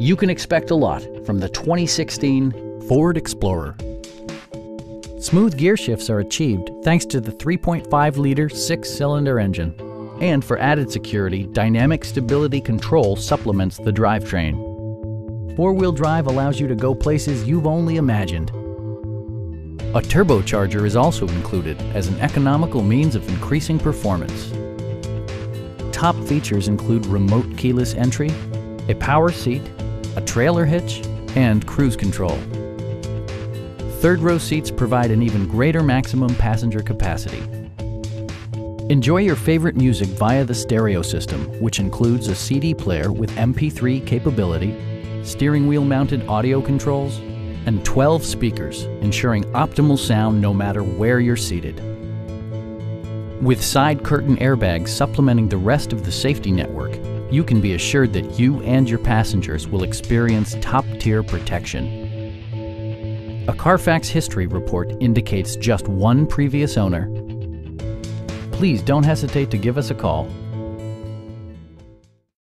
You can expect a lot from the 2016 Ford Explorer. Smooth gear shifts are achieved thanks to the 3.5-liter six-cylinder engine. And for added security, Dynamic Stability Control supplements the drivetrain. Four-wheel drive allows you to go places you've only imagined. A turbocharger is also included as an economical means of increasing performance. Top features include remote keyless entry, a power seat, a trailer hitch, and cruise control. Third row seats provide an even greater maximum passenger capacity. Enjoy your favorite music via the stereo system, which includes a CD player with MP3 capability, steering wheel mounted audio controls, and 12 speakers, ensuring optimal sound no matter where you're seated. With side curtain airbags supplementing the rest of the safety network, you can be assured that you and your passengers will experience top-tier protection. A Carfax history report indicates just one previous owner. Please don't hesitate to give us a call